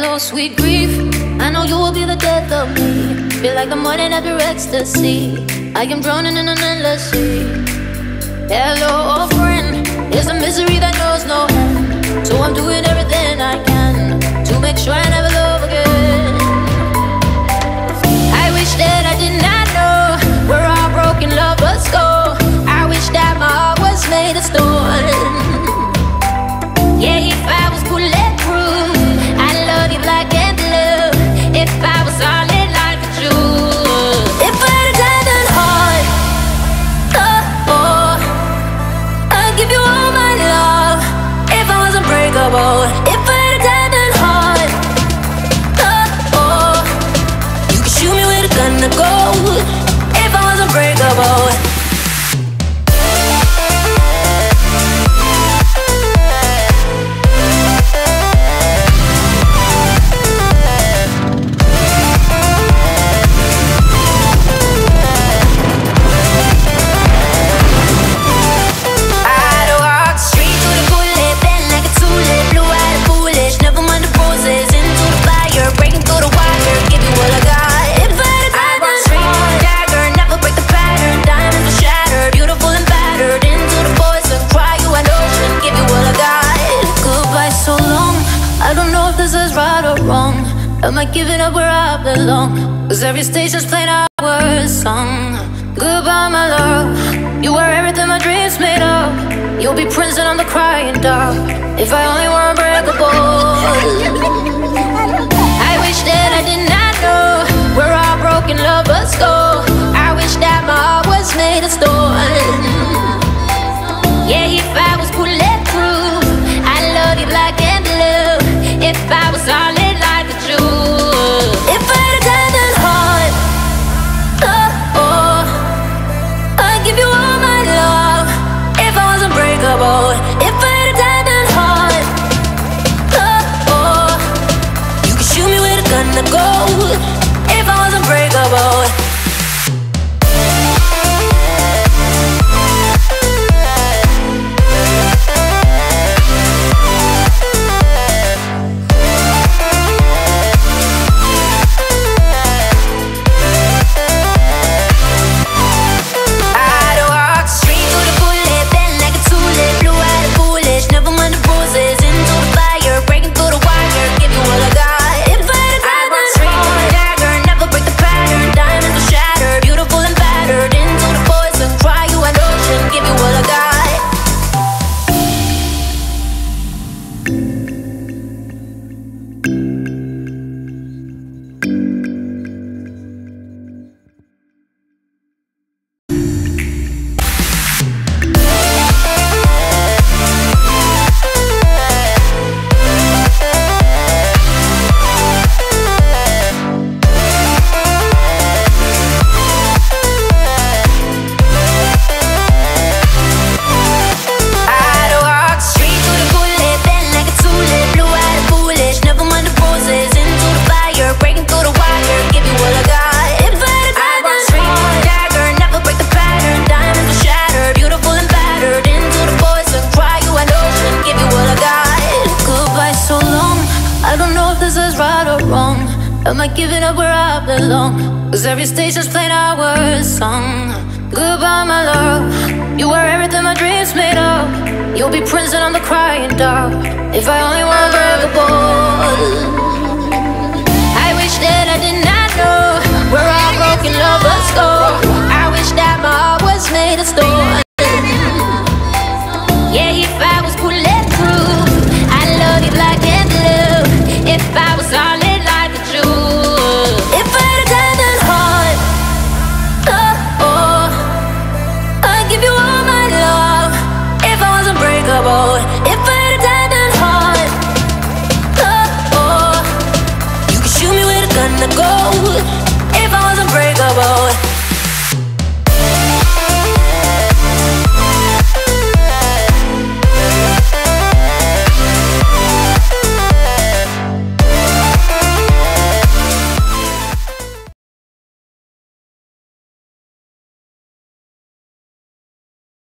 low, sweet grief. I know you will be the death of me. Feel like the morning after ecstasy. I am drowning in an endless sea. Hello, old friend. It's a misery that knows no end. So I'm doing gonna go if I was unbreakable? Am I giving up where I belong? Cause every station's playing our song? Goodbye my love. You are everything my dreams made of. You'll be prison on the crying dog. If I only were unbreakable. the goal if I was unbreakable. Am I giving up where I belong? Cause every station's playing our song. Goodbye, my love. You were everything my dreams made of. You'll be prison on the crying dog. If I only were a record.